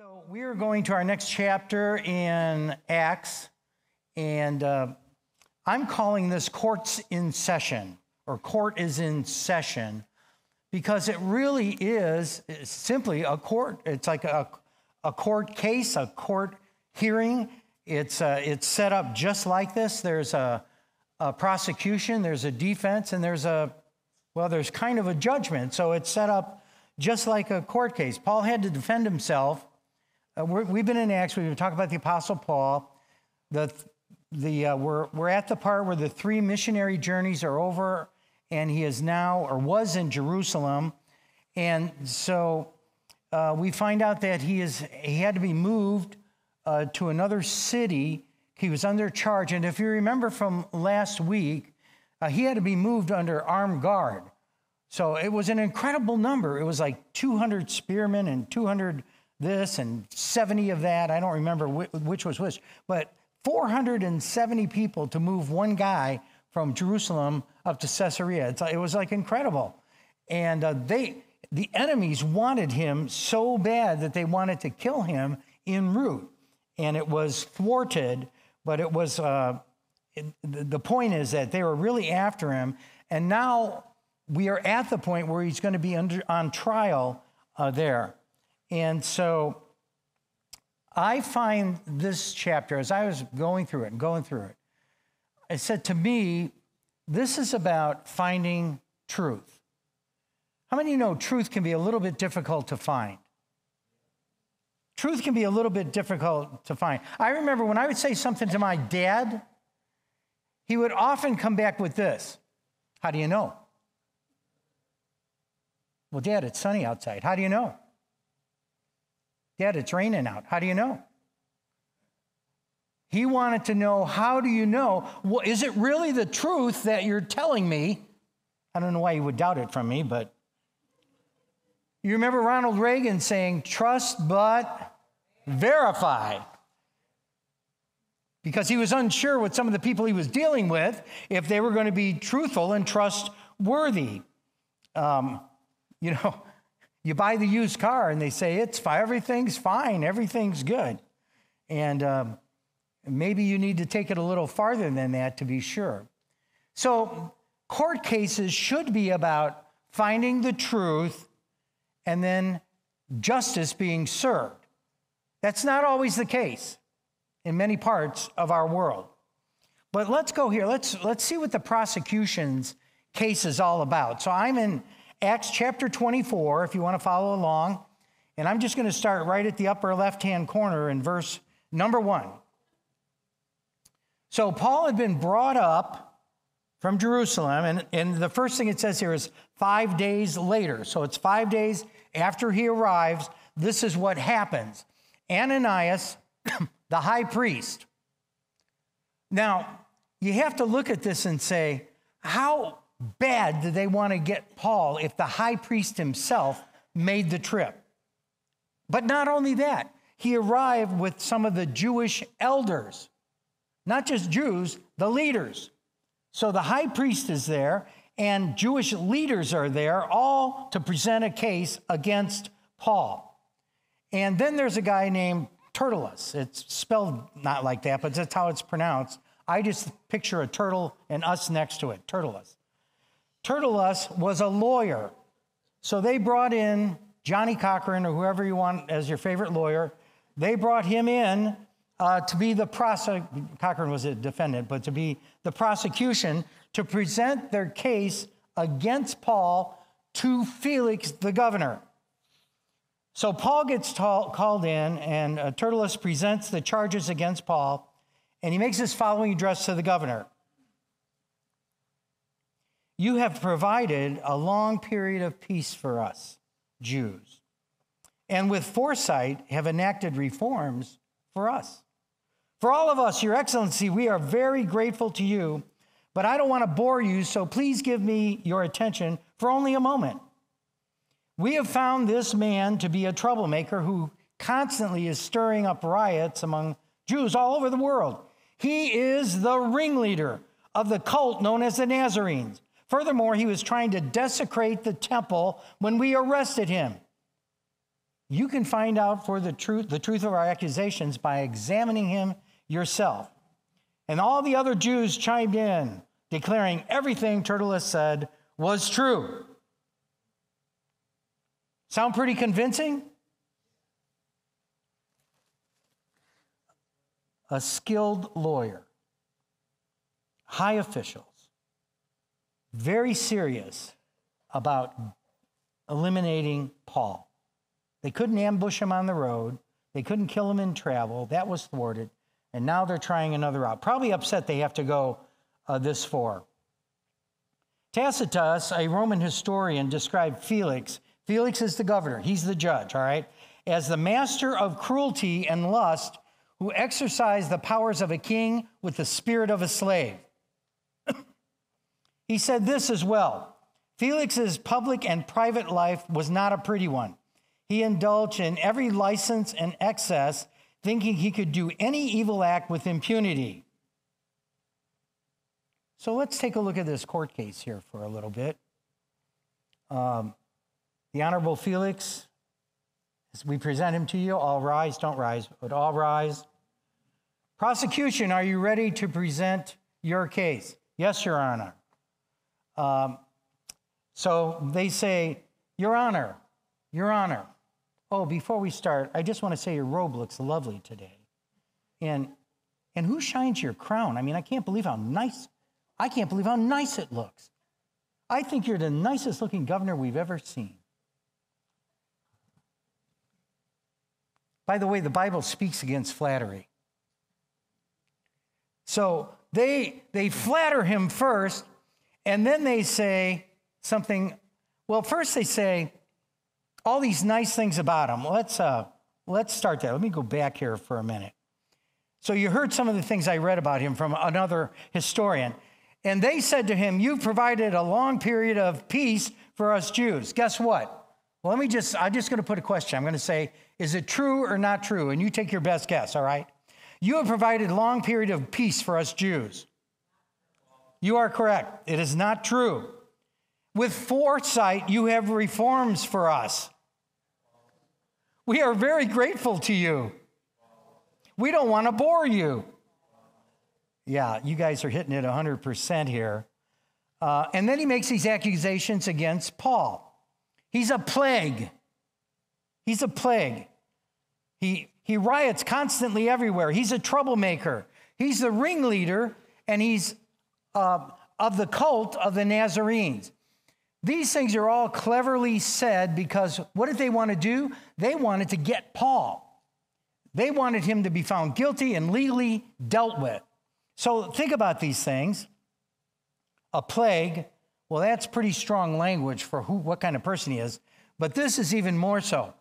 So we are going to our next chapter in Acts, and uh, I'm calling this Courts in Session, or Court is in Session, because it really is simply a court. It's like a, a court case, a court hearing. It's, uh, it's set up just like this. There's a, a prosecution, there's a defense, and there's a, well, there's kind of a judgment. So it's set up just like a court case. Paul had to defend himself uh, we have been in Acts, we've been talking about the Apostle Paul. The, the, uh, we're, we're at the part where the three missionary journeys are over, and he is now or was in Jerusalem. And so uh, we find out that he, is, he had to be moved uh, to another city. He was under charge. And if you remember from last week, uh, he had to be moved under armed guard. So it was an incredible number. It was like 200 spearmen and 200 this and 70 of that. I don't remember which was which, but 470 people to move one guy from Jerusalem up to Caesarea. it was like incredible. And uh, they, the enemies wanted him so bad that they wanted to kill him en route. And it was thwarted, but it was, uh, it, the point is that they were really after him. And now we are at the point where he's going to be under, on trial uh, there. And so I find this chapter, as I was going through it and going through it, it said to me, this is about finding truth. How many know truth can be a little bit difficult to find? Truth can be a little bit difficult to find. I remember when I would say something to my dad, he would often come back with this How do you know? Well, Dad, it's sunny outside. How do you know? Dad, it's raining out. How do you know? He wanted to know, how do you know? Well, is it really the truth that you're telling me? I don't know why you would doubt it from me, but you remember Ronald Reagan saying, trust but verify. Because he was unsure with some of the people he was dealing with if they were going to be truthful and trustworthy. Um, you know, you buy the used car and they say it's fine, everything's fine, everything's good. And um, maybe you need to take it a little farther than that to be sure. So, court cases should be about finding the truth and then justice being served. That's not always the case in many parts of our world. But let's go here. Let's, let's see what the prosecution's case is all about. So I'm in Acts chapter 24, if you want to follow along. And I'm just going to start right at the upper left hand corner in verse number one. So Paul had been brought up from Jerusalem, and, and the first thing it says here is five days later. So it's five days after he arrives. This is what happens. Ananias, the high priest. Now, you have to look at this and say, how bad did they want to get Paul if the high priest himself made the trip? But not only that, he arrived with some of the Jewish elders, not just Jews, the leaders. So the high priest is there, and Jewish leaders are there, all to present a case against Paul. And then there's a guy named Tertullus. It's spelled not like that, but that's how it's pronounced. I just picture a turtle and us next to it, Tertullus. Tertullus was a lawyer. So they brought in Johnnie Cochran or whoever you want as your favorite lawyer. They brought him in uh, to be the prosecution. Cochran was a defendant, but to be the prosecution to present their case against Paul to Felix, the governor. So Paul gets called in, and uh, Tertullus presents the charges against Paul, and he makes his following address to the governor. You have provided a long period of peace for us, Jews, and with foresight have enacted reforms for us. For all of us, Your Excellency, we are very grateful to you, but I don't want to bore you, so please give me your attention for only a moment. We have found this man to be a troublemaker who constantly is stirring up riots among Jews all over the world. He is the ringleader of the cult known as the Nazarenes. Furthermore, he was trying to desecrate the temple when we arrested him. You can find out for the truth, the truth of our accusations by examining him yourself. And all the other Jews chimed in, declaring everything Tertullus said was true. Sound pretty convincing? A skilled lawyer, high officials, very serious about eliminating Paul. They couldn't ambush him on the road. They couldn't kill him in travel. That was thwarted. And now they're trying another route. Probably upset they have to go uh, this far. Tacitus, a Roman historian, described Felix. Felix is the governor, he's the judge, all right, as the master of cruelty and lust who exercised the powers of a king with the spirit of a slave. He said this as well Felix's public and private life was not a pretty one. He indulged in every license and excess, thinking he could do any evil act with impunity. So let's take a look at this court case here for a little bit. Um, the Honorable Felix, as we present him to you, all rise, don't rise, but all rise. Prosecution, are you ready to present your case? Yes, Your Honor. Um, so they say, Your Honor, Your Honor. Oh, before we start, I just want to say your robe looks lovely today. And, and who shines your crown? I mean, I can't believe how nice I can't believe how nice it looks. I think you're the nicest looking governor we've ever seen. By the way, the Bible speaks against flattery. So they, they flatter him first, and then they say something. Well, first they say all these nice things about him. Let's, uh, let's start that. Let me go back here for a minute. So you heard some of the things I read about him from another historian. And they said to him, You've provided a long period of peace for us Jews. Guess what? Well, let me just, I'm just going to put a question. I'm going to say, Is it true or not true? And you take your best guess, all right? You have provided a long period of peace for us Jews. You are correct. It is not true. With foresight, you have reforms for us. We are very grateful to you. We don't want to bore you. Yeah, you guys are hitting it 100% here. Uh, and then he makes these accusations against Paul. He's a plague. He's a plague. He, he riots constantly everywhere. He's a troublemaker. He's the ringleader, and he's uh, of the cult of the Nazarenes. These things are all cleverly said because what did they want to do? They wanted to get Paul. They wanted him to be found guilty and legally dealt with. So think about these things. A plague, well, that's pretty strong language for who, what kind of person he is. But this is even more so.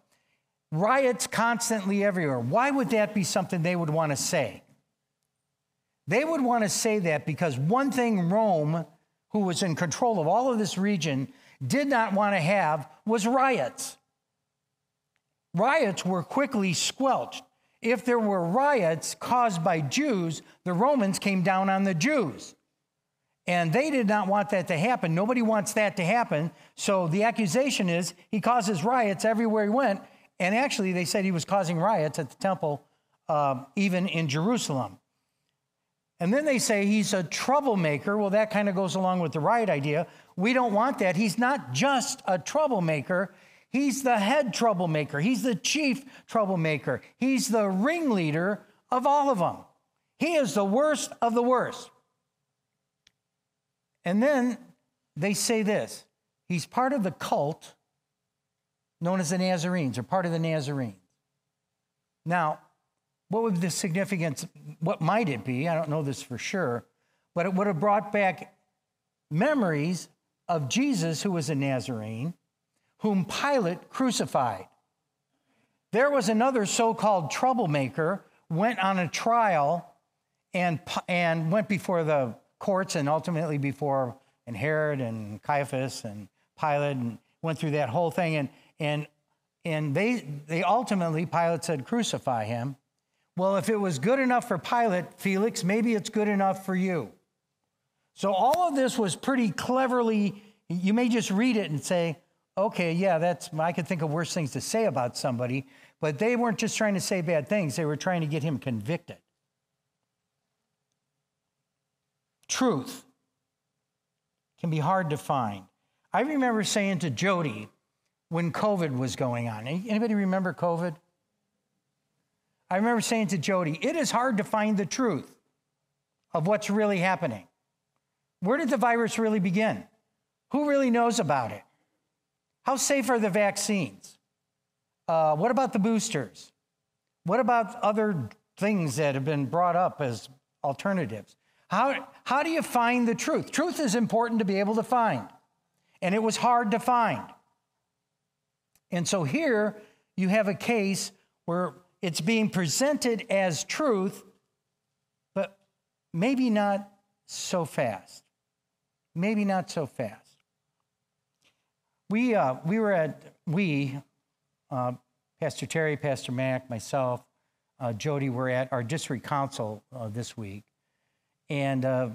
Riots constantly everywhere. Why would that be something they would want to say? They would want to say that because one thing Rome, who was in control of all of this region, did not want to have was riots. Riots were quickly squelched. If there were riots caused by Jews, the Romans came down on the Jews. And they did not want that to happen. Nobody wants that to happen. So the accusation is he causes riots everywhere he went. And actually, they said he was causing riots at the temple, uh, even in Jerusalem. And then they say he's a troublemaker. Well, that kind of goes along with the riot idea. We don't want that. He's not just a troublemaker, He's the head troublemaker. He's the chief troublemaker. He's the ringleader of all of them. He is the worst of the worst. And then they say this he's part of the cult known as the Nazarenes, or part of the Nazarenes. Now, what would the significance, what might it be? I don't know this for sure, but it would have brought back memories of Jesus, who was a Nazarene, whom Pilate crucified. There was another so called troublemaker, went on a trial and, and went before the courts and ultimately before and Herod and Caiaphas and Pilate and went through that whole thing. And, and, and they, they ultimately, Pilate said, crucify him. Well, if it was good enough for Pilate, Felix, maybe it's good enough for you. So all of this was pretty cleverly, you may just read it and say, okay, yeah, that's, I could think of worse things to say about somebody, but they weren't just trying to say bad things, they were trying to get him convicted. Truth can be hard to find. I remember saying to Jody when COVID was going on, anybody remember COVID? I remember saying to Jody, it is hard to find the truth of what's really happening. Where did the virus really begin? Who really knows about it? How safe are the vaccines? Uh, what about the boosters? What about other things that have been brought up as alternatives? How, how do you find the truth? Truth is important to be able to find, and it was hard to find. And so here you have a case where it's being presented as truth, but maybe not so fast. Maybe not so fast. We, uh, we were at, we, uh, Pastor Terry, Pastor Mac, myself, uh, Jody, were at our district council uh, this week. And uh,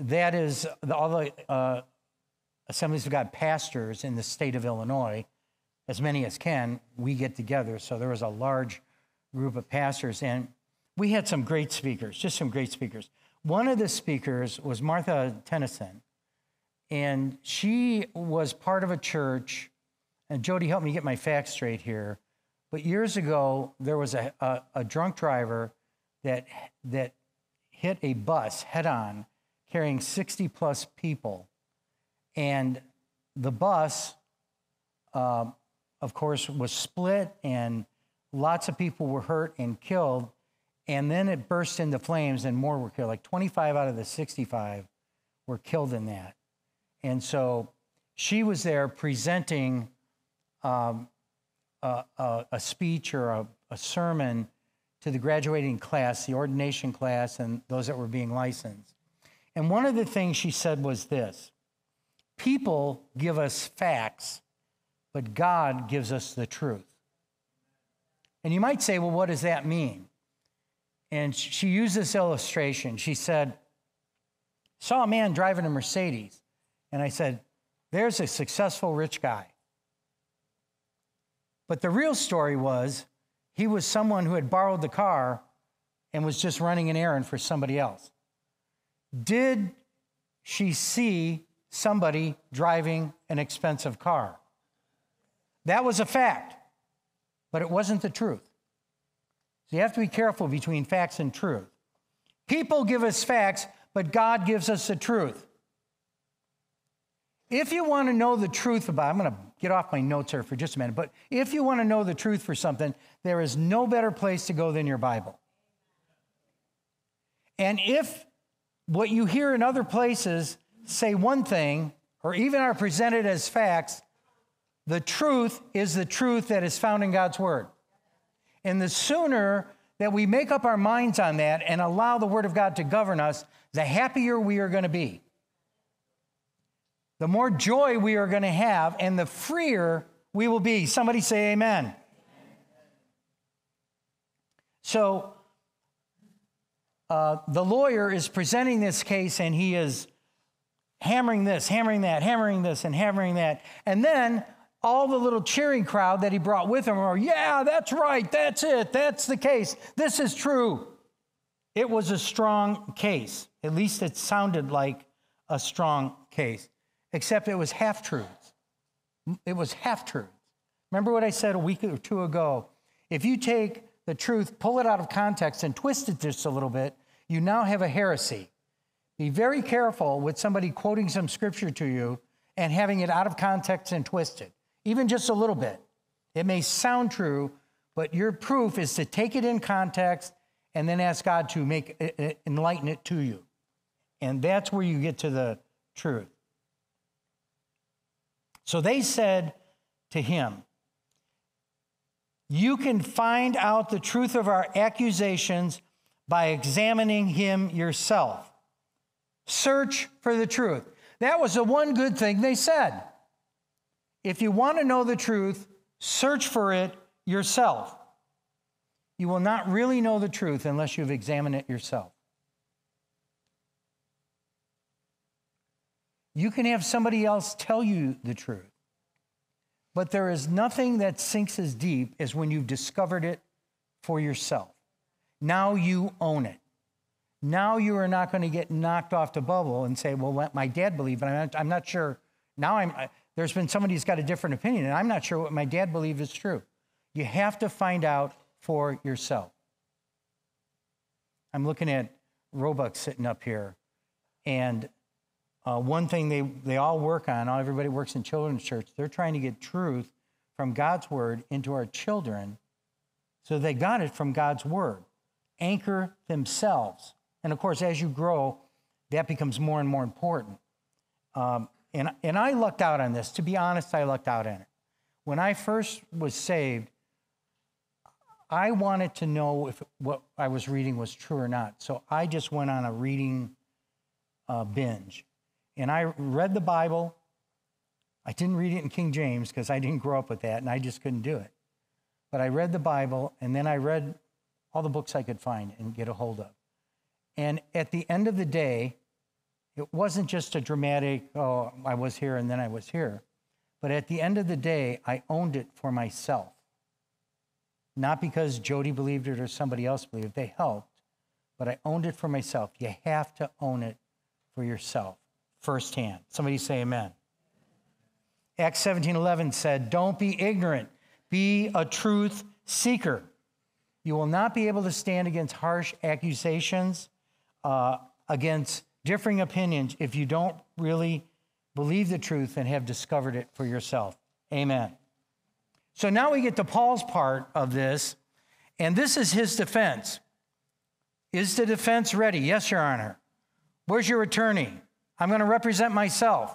that is the, all the uh, Assemblies of God pastors in the state of Illinois, as many as can, we get together. So there was a large group of pastors, and we had some great speakers, just some great speakers. One of the speakers was Martha Tennyson, and she was part of a church. And Jody, help me get my facts straight here. But years ago, there was a, a, a drunk driver that, that hit a bus head on carrying 60 plus people. And the bus, uh, of course, was split and Lots of people were hurt and killed. And then it burst into flames and more were killed. Like 25 out of the 65 were killed in that. And so she was there presenting um, a, a, a, speech or a, a sermon to the graduating class, the ordination class, and those that were being licensed. And one of the things she said was this People give us facts, but God gives us the truth. And you might say, well, what does that mean? And she used this illustration. She said, saw a man driving a Mercedes. And I said, there's a successful rich guy. But the real story was he was someone who had borrowed the car and was just running an errand for somebody else. Did she see somebody driving an expensive car? That was a fact but it wasn't the truth. So you have to be careful between facts and truth. People give us facts, but God gives us the truth. If you want to know the truth about, I'm going to get off my notes here for just a minute, but if you want to know the truth for something, there is no better place to go than your Bible. And if what you hear in other places say one thing, or even are presented as facts, the truth is the truth that is found in God's Word. And the sooner that we make up our minds on that and allow the Word of God to govern us, the happier we are going to be. The more joy we are going to have, and the freer we will be. Somebody say, Amen. So, uh, the lawyer is presenting this case and he is hammering this, hammering that, hammering this, and hammering that. And then all the little cheering crowd that he brought with him are, yeah, that's right, that's it, that's the case, this is true. It was a strong case. At least it sounded like a strong case, except it was half truths. It was half truths. Remember what I said a week or two ago? If you take the truth, pull it out of context, and twist it just a little bit, you now have a heresy. Be very careful with somebody quoting some scripture to you and having it out of context and twisted even just a little bit. It may sound true, but your proof is to take it in context and then ask God to make enlighten it to you. And that's where you get to the truth. So they said to him, You can find out the truth of our accusations by examining him yourself. Search for the truth. That was the one good thing they said. If you want to know the truth, search for it yourself. You will not really know the truth unless you've examined it yourself. You can have somebody else tell you the truth. But there is nothing that sinks as deep as when you've discovered it for yourself. Now you own it. Now you are not going to get knocked off the bubble and say, well, let my dad believed, but I'm not, I'm not sure. Now I'm, there's been somebody who's got a different opinion, and I'm not sure what my dad believed is true. You have to find out for yourself. I'm looking at Roebuck sitting up here, and uh, one thing they, they all work on, everybody works in children's church, they're trying to get truth from God's word into our children so they got it from God's word. Anchor themselves. And of course, as you grow, that becomes more and more important. Um, and, and I lucked out on this. To be honest, I lucked out on it. When I first was saved, I wanted to know if what I was reading was true or not. So I just went on a reading uh, binge. And I read the Bible. I didn't read it in King James because I didn't grow up with that and I just couldn't do it. But I read the Bible and then I read all the books I could find and get a hold of. And at the end of the day, it wasn't just a dramatic, oh, I was here and then I was here. But at the end of the day, I owned it for myself. Not because Jody believed it or somebody else believed it, they helped, but I owned it for myself. You have to own it for yourself firsthand. Somebody say amen. Acts 17 11 said, Don't be ignorant, be a truth seeker. You will not be able to stand against harsh accusations, uh, against differing opinions if you don't really believe the truth and have discovered it for yourself. Amen. So now we get to Paul's part of this, and this is his defense. Is the defense ready? Yes, Your Honor. Where's your attorney? I'm going to represent myself.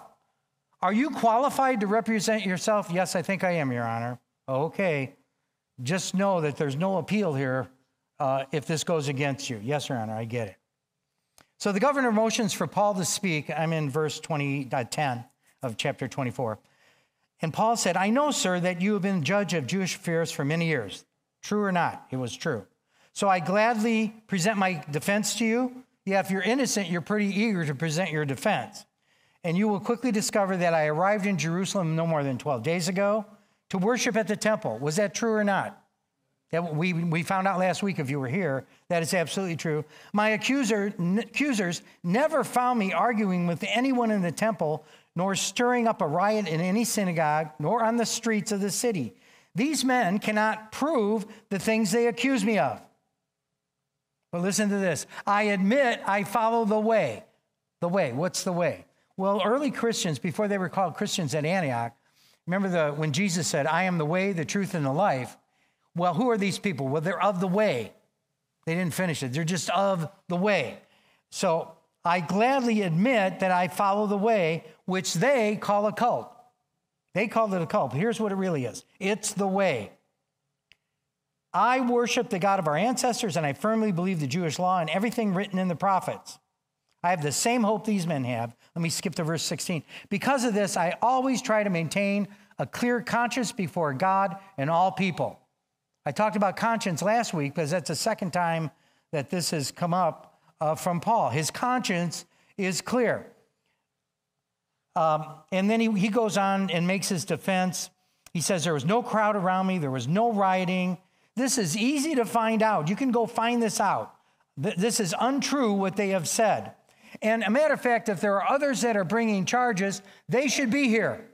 Are you qualified to represent yourself? Yes, I think I am, Your Honor. Okay. Just know that there's no appeal here uh, if this goes against you. Yes, Your Honor, I get it. So the governor motions for Paul to speak. I'm in verse 20, uh, 10 of chapter 24. And Paul said, I know, sir, that you have been judge of Jewish affairs for many years. True or not? It was true. So I gladly present my defense to you. Yeah, if you're innocent, you're pretty eager to present your defense. And you will quickly discover that I arrived in Jerusalem no more than 12 days ago to worship at the temple. Was that true or not? That we, we found out last week, if you were here, that is absolutely true. My accuser, accusers never found me arguing with anyone in the temple, nor stirring up a riot in any synagogue, nor on the streets of the city. These men cannot prove the things they accuse me of. But listen to this I admit I follow the way. The way. What's the way? Well, early Christians, before they were called Christians at Antioch, remember the, when Jesus said, I am the way, the truth, and the life. Well, who are these people? Well, they're of the way. They didn't finish it, they're just of the way. So I gladly admit that I follow the way which they call a cult. They call it a cult. Here's what it really is it's the way. I worship the God of our ancestors, and I firmly believe the Jewish law and everything written in the prophets. I have the same hope these men have. Let me skip to verse 16. Because of this, I always try to maintain a clear conscience before God and all people. I talked about conscience last week because that's the second time that this has come up uh, from Paul. His conscience is clear. Um, and then he, he goes on and makes his defense. He says, There was no crowd around me, there was no rioting. This is easy to find out. You can go find this out. This is untrue what they have said. And a matter of fact, if there are others that are bringing charges, they should be here.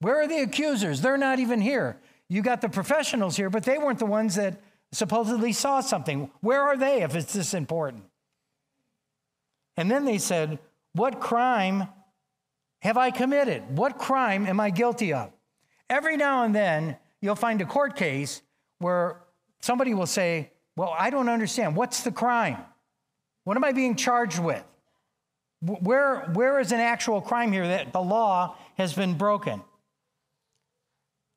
Where are the accusers? They're not even here. You got the professionals here, but they weren't the ones that supposedly saw something. Where are they if it's this important? And then they said, What crime have I committed? What crime am I guilty of? Every now and then, you'll find a court case where somebody will say, Well, I don't understand. What's the crime? What am I being charged with? Where, where is an actual crime here that the law has been broken?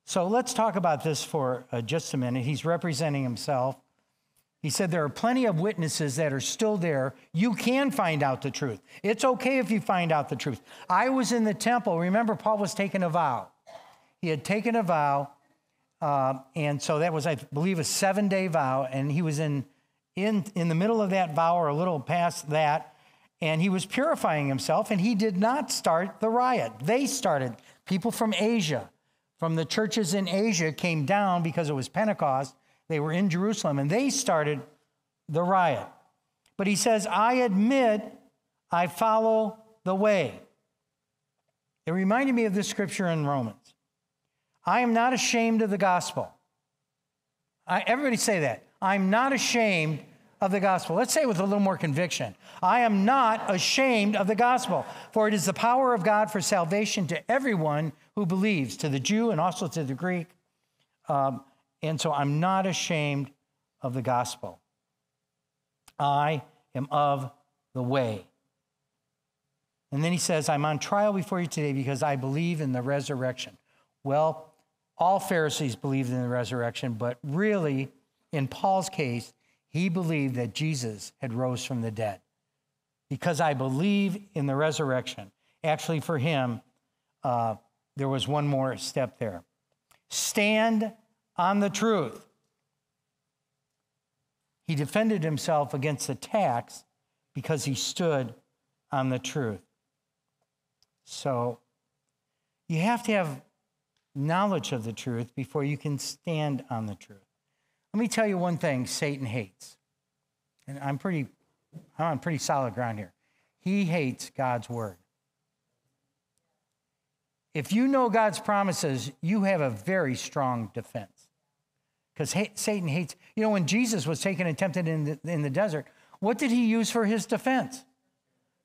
So let's talk about this for uh, just a minute. He's representing himself. He said there are plenty of witnesses that are still there. You can find out the truth. It's okay if you find out the truth. I was in the temple. Remember, Paul was taking a vow. He had taken a vow, uh, and so that was, I believe, a seven day vow, and he was in, in, in the middle of that vow or a little past that, and he was purifying himself, and he did not start the riot. They started, people from Asia from the churches in Asia came down because it was Pentecost. They were in Jerusalem and they started the riot. But he says, I admit I follow the way. It reminded me of this scripture in Romans. I am not ashamed of the gospel. I, everybody say that. I'm not ashamed of the gospel. Let's say it with a little more conviction. I am not ashamed of the gospel, for it is the power of God for salvation to everyone who believes, to the Jew and also to the Greek. Um, and so I'm not ashamed of the gospel. I am of the way. And then he says, I'm on trial before you today because I believe in the resurrection. Well, all Pharisees believed in the resurrection, but really, in Paul's case, he believed that Jesus had rose from the dead. Because I believe in the resurrection. Actually, for him, uh, there was one more step there. Stand on the truth. He defended himself against attacks because he stood on the truth. So you have to have knowledge of the truth before you can stand on the truth. Let me tell you one thing Satan hates. And I'm pretty I'm on pretty solid ground here. He hates God's word. If you know God's promises, you have a very strong defense. Because Satan hates, you know, when Jesus was taken and tempted in the, in the desert, what did he use for his defense?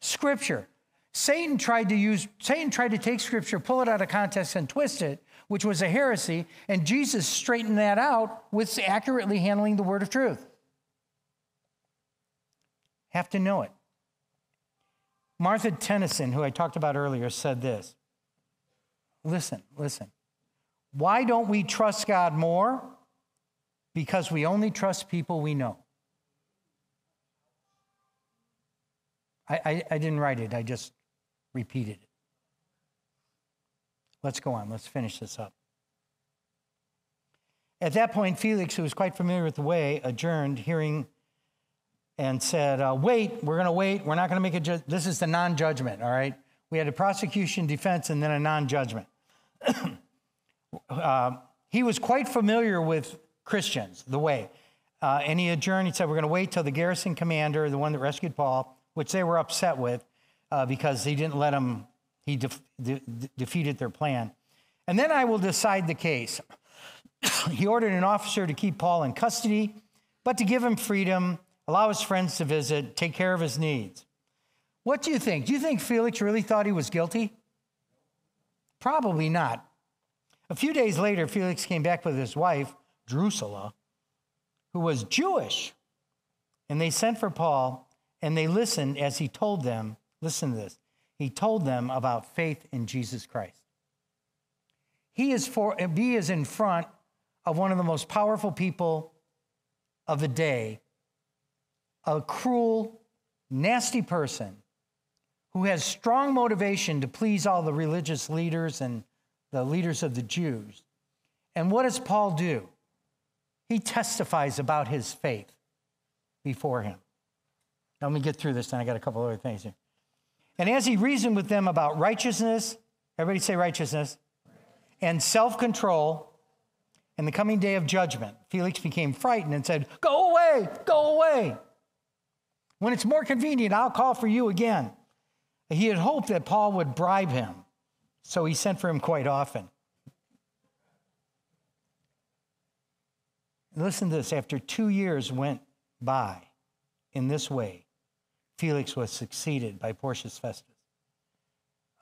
Scripture. Satan tried to use, Satan tried to take scripture, pull it out of context, and twist it, which was a heresy, and Jesus straightened that out with accurately handling the word of truth. Have to know it. Martha Tennyson, who I talked about earlier, said this Listen, listen. Why don't we trust God more? Because we only trust people we know. I, I, I didn't write it, I just repeated it. Let's go on. Let's finish this up. At that point, Felix, who was quite familiar with the way, adjourned, hearing and said, uh, Wait, we're going to wait. We're not going to make a This is the non judgment, all right? We had a prosecution, defense, and then a non judgment. uh, he was quite familiar with Christians, the way. Uh, and he adjourned. He said, We're going to wait till the garrison commander, the one that rescued Paul, which they were upset with uh, because he didn't let them he de- de- defeated their plan. And then I will decide the case. he ordered an officer to keep Paul in custody, but to give him freedom, allow his friends to visit, take care of his needs. What do you think? Do you think Felix really thought he was guilty? Probably not. A few days later, Felix came back with his wife, Drusilla, who was Jewish. And they sent for Paul, and they listened as he told them, listen to this, he told them about faith in Jesus Christ. He is, for, he is in front of one of the most powerful people of the day, a cruel, nasty person who has strong motivation to please all the religious leaders and the leaders of the Jews. And what does Paul do? He testifies about his faith before him. Let me get through this, and I got a couple other things here. And as he reasoned with them about righteousness, everybody say righteousness, and self control, and the coming day of judgment, Felix became frightened and said, Go away, go away. When it's more convenient, I'll call for you again. He had hoped that Paul would bribe him, so he sent for him quite often. Listen to this after two years went by in this way, Felix was succeeded by Porcius Festus.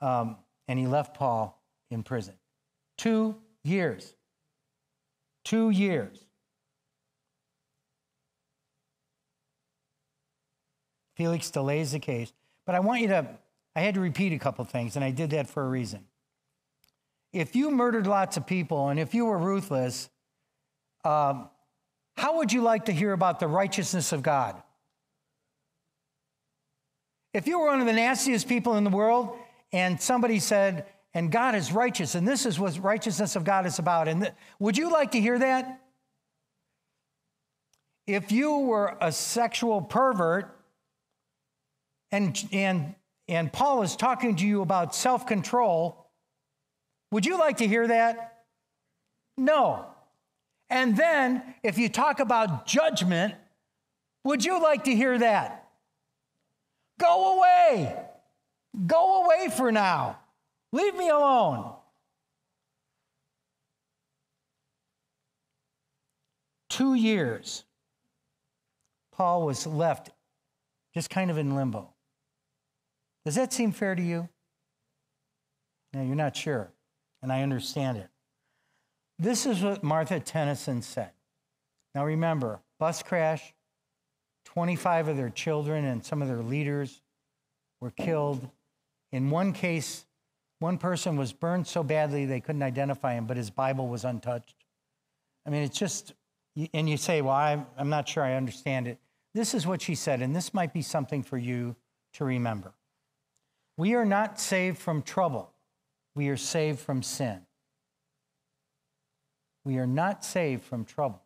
Um, and he left Paul in prison. Two years. Two years. Felix delays the case. But I want you to, I had to repeat a couple things, and I did that for a reason. If you murdered lots of people and if you were ruthless, um, how would you like to hear about the righteousness of God? If you were one of the nastiest people in the world and somebody said, and God is righteous, and this is what righteousness of God is about, and th- would you like to hear that? If you were a sexual pervert and, and, and Paul is talking to you about self control, would you like to hear that? No. And then, if you talk about judgment, would you like to hear that? Go away. Go away for now. Leave me alone. Two years, Paul was left just kind of in limbo. Does that seem fair to you? No, you're not sure, and I understand it. This is what Martha Tennyson said. Now remember, bus crash, 25 of their children and some of their leaders were killed. In one case, one person was burned so badly they couldn't identify him, but his Bible was untouched. I mean, it's just, and you say, well, I'm, not sure I understand it. This is what she said, and this might be something for you to remember. We are not saved from trouble, we are saved from sin. We are not saved from trouble.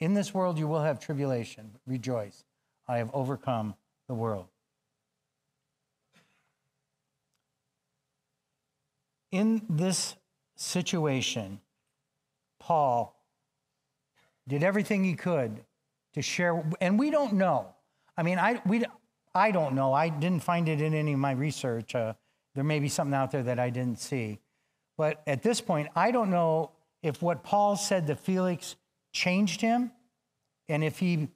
In this world you will have tribulation, rejoice. I have overcome the world. In this situation, Paul did everything he could to share, and we don't know. I mean, I, we, I don't know. I didn't find it in any of my research. Uh, there may be something out there that I didn't see. But at this point, I don't know if what Paul said to Felix changed him and if he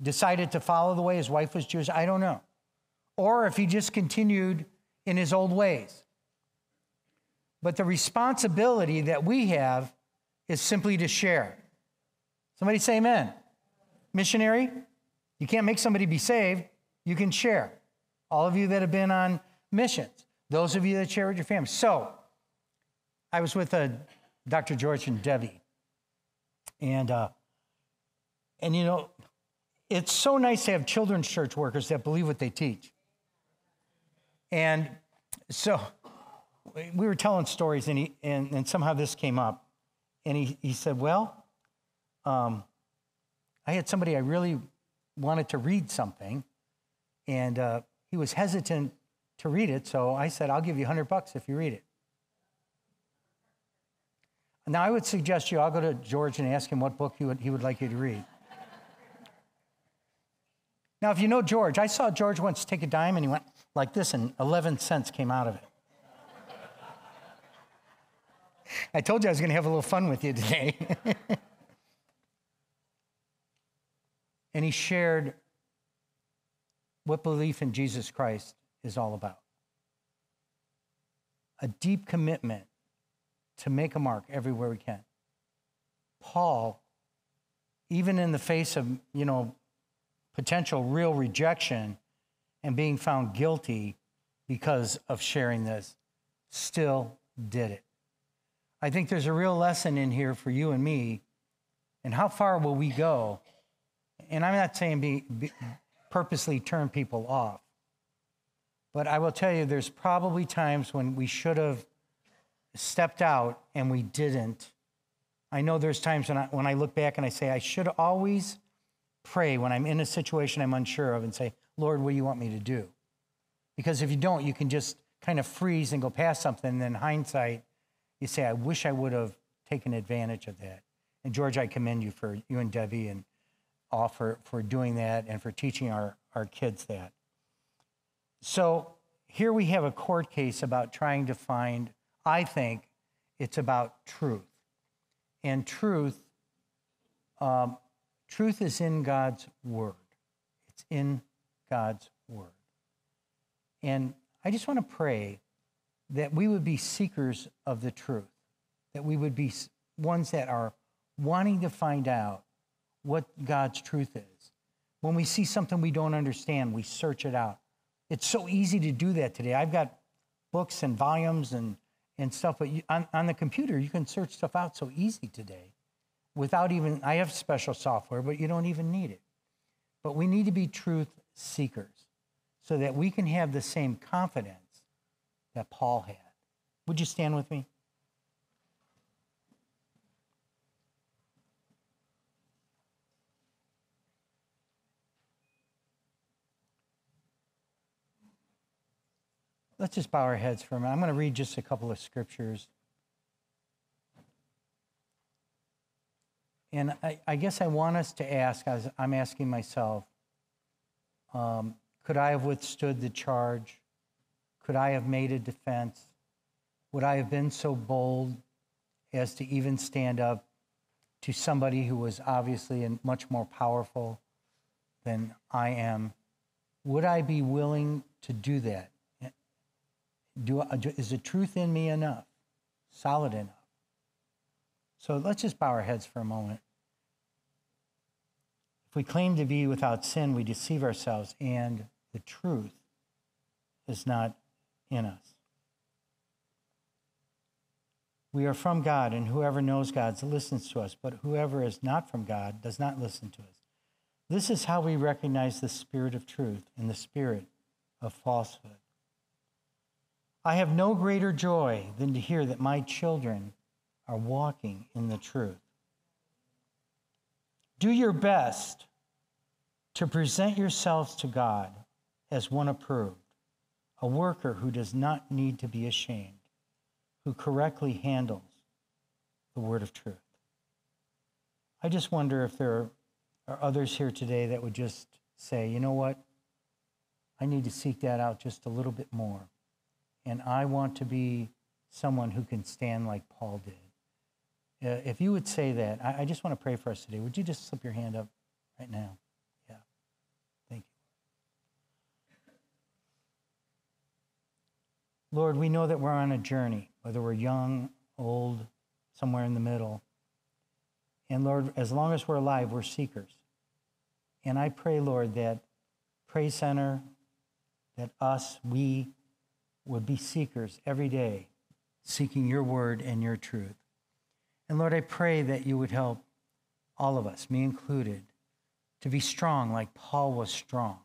decided to follow the way his wife was Jewish, I don't know. Or if he just continued in his old ways. But the responsibility that we have is simply to share. Somebody say amen. Missionary, you can't make somebody be saved, you can share. All of you that have been on missions, those of you that share with your family. So, I was with a Dr. George and Debbie. And, uh, and you know, it's so nice to have children's church workers that believe what they teach. And so we were telling stories, and, he, and, and somehow this came up. And he, he said, Well, um, I had somebody I really wanted to read something, and uh, he was hesitant to read it. So I said, I'll give you 100 bucks if you read it. Now, I would suggest you, I'll go to George and ask him what book he would, he would like you to read. Now, if you know George, I saw George once take a dime and he went like this, and 11 cents came out of it. I told you I was going to have a little fun with you today. and he shared what belief in Jesus Christ is all about a deep commitment to make a mark everywhere we can. Paul, even in the face of, you know, potential real rejection and being found guilty because of sharing this, still did it. I think there's a real lesson in here for you and me. And how far will we go? And I'm not saying be, be purposely turn people off, but I will tell you there's probably times when we should have stepped out and we didn't. I know there's times when I, when I look back and I say, I should always pray when I'm in a situation I'm unsure of and say, Lord, what do you want me to do? Because if you don't, you can just kind of freeze and go past something. And then hindsight, you say, I wish I would have taken advantage of that. And George, I commend you for you and Debbie and all for, for doing that and for teaching our, our kids that. So here we have a court case about trying to find I think it's about truth. And truth, um, truth is in God's word. It's in God's word. And I just want to pray that we would be seekers of the truth, that we would be ones that are wanting to find out what God's truth is. When we see something we don't understand, we search it out. It's so easy to do that today. I've got books and volumes and and stuff. But you, on, on the computer, you can search stuff out so easy today without even, I have special software, but you don't even need it. But we need to be truth seekers so that we can have the same confidence that Paul had. Would you stand with me? Let's just bow our heads for a minute. I'm going to read just a couple of scriptures. And I, I guess I want us to ask, as I'm asking myself, um, could I have withstood the charge? Could I have made a defense? Would I have been so bold as to even stand up to somebody who was obviously much more powerful than I am? Would I be willing to do that? Do, is the truth in me enough? Solid enough? So let's just bow our heads for a moment. If we claim to be without sin, we deceive ourselves, and the truth is not in us. We are from God, and whoever knows God listens to us, but whoever is not from God does not listen to us. This is how we recognize the spirit of truth and the spirit of falsehood. I have no greater joy than to hear that my children are walking in the truth. Do your best to present yourselves to God as one approved, a worker who does not need to be ashamed, who correctly handles the word of truth. I just wonder if there are others here today that would just say, you know what? I need to seek that out just a little bit more. And I want to be someone who can stand like Paul did. If you would say that, I, I just want to pray for us today. Would you just slip your hand up right now? Yeah. Thank you. Lord, we know that we're on a journey, whether we're young, old, somewhere in the middle. And Lord, as long as we're alive, we're seekers. And I pray, Lord, that Praise Center, that us, we, would be seekers every day, seeking your word and your truth. And Lord, I pray that you would help all of us, me included, to be strong like Paul was strong,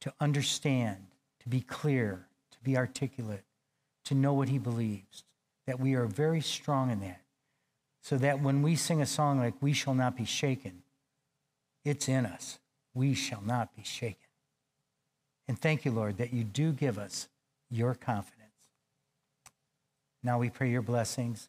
to understand, to be clear, to be articulate, to know what he believes, that we are very strong in that. So that when we sing a song like We Shall Not Be Shaken, it's in us. We shall not be shaken. And thank you, Lord, that you do give us your confidence. Now we pray your blessings.